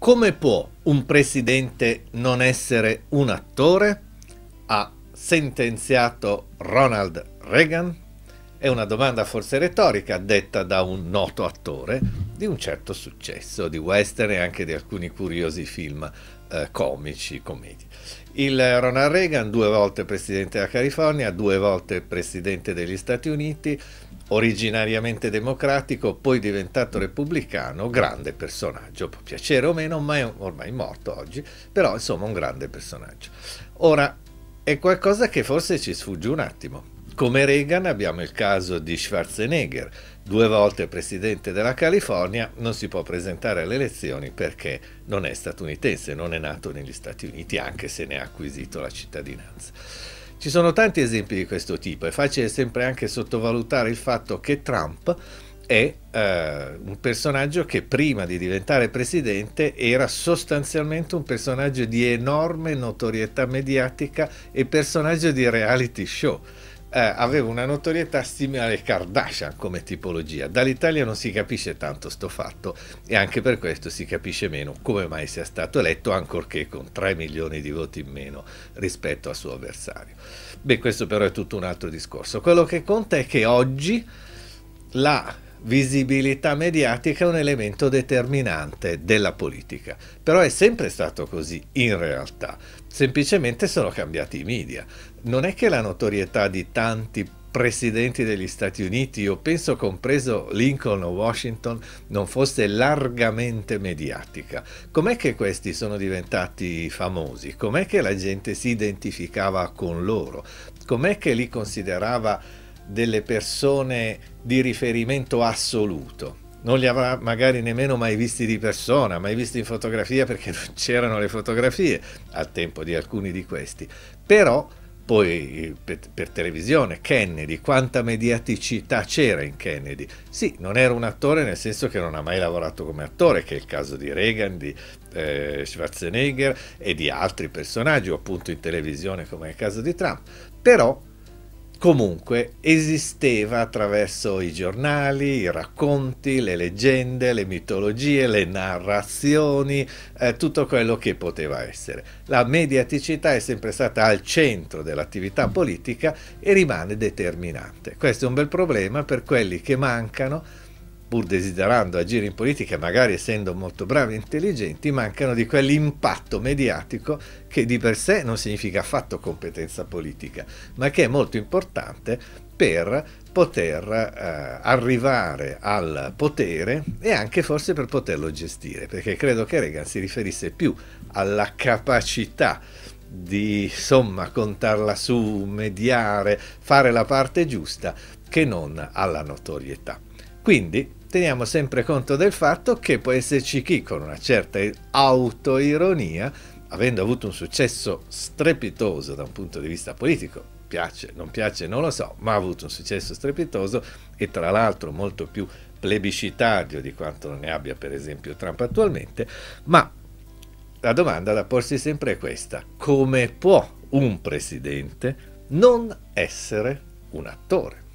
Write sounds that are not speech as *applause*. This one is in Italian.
Come può un presidente non essere un attore? Ha sentenziato Ronald Reagan? È una domanda forse retorica detta da un noto attore di un certo successo di western e anche di alcuni curiosi film eh, comici, commedie. Il Ronald Reagan, due volte presidente della California, due volte presidente degli Stati Uniti, originariamente democratico, poi diventato repubblicano, grande personaggio, può piacere o meno, ma è ormai morto oggi, però insomma un grande personaggio. Ora, è qualcosa che forse ci sfugge un attimo. Come Reagan abbiamo il caso di Schwarzenegger, due volte presidente della California, non si può presentare alle elezioni perché non è statunitense, non è nato negli Stati Uniti, anche se ne ha acquisito la cittadinanza. Ci sono tanti esempi di questo tipo, è facile sempre anche sottovalutare il fatto che Trump è eh, un personaggio che prima di diventare presidente era sostanzialmente un personaggio di enorme notorietà mediatica e personaggio di reality show eh, aveva una notorietà simile alle Kardashian come tipologia. Dall'Italia non si capisce tanto sto fatto e anche per questo si capisce meno come mai sia stato eletto, ancorché con 3 milioni di voti in meno rispetto al suo avversario. Beh, questo però è tutto un altro discorso. Quello che conta è che oggi la visibilità mediatica è un elemento determinante della politica, però è sempre stato così in realtà, semplicemente sono cambiati i media. Non è che la notorietà di tanti presidenti degli Stati Uniti, io penso compreso Lincoln o Washington, non fosse largamente mediatica. Com'è che questi sono diventati famosi? Com'è che la gente si identificava con loro? Com'è che li considerava delle persone di riferimento assoluto. Non li avrà magari nemmeno mai visti di persona, mai visti in fotografia perché non *laughs* c'erano le fotografie al tempo di alcuni di questi. Però poi per, per, televisione Kennedy, quanta mediaticità c'era in Kennedy? Sì, non era un attore nel senso che non ha mai lavorato come attore, che è il caso di Reagan, di eh, Schwarzenegger e di altri personaggi, o appunto in televisione come è il caso di Trump, però comunque esisteva attraverso i giornali, i racconti, le leggende, le mitologie, le narrazioni, eh, tutto quello che poteva essere. La mediaticità è sempre stata al centro dell'attività politica e rimane determinante. Questo è un bel problema per quelli che mancano pur desiderando agire in politica, magari essendo molto bravi e intelligenti, mancano di quell'impatto mediatico che di per sé non significa affatto competenza politica, ma che è molto importante per poter eh, arrivare al potere e anche forse per poterlo gestire, perché credo che Reagan si riferisse più alla capacità di insomma contarla su, mediare, fare la parte giusta, che non alla notorietà. Quindi teniamo sempre conto del fatto che può esserci chi con una certa autoironia, avendo avuto un successo strepitoso da un punto di vista politico, piace, non piace, non lo so, ma ha avuto un successo strepitoso e tra l'altro molto più plebiscitario di quanto ne abbia per esempio Trump attualmente, ma la domanda da porsi sempre è questa, come può un presidente non essere un attore?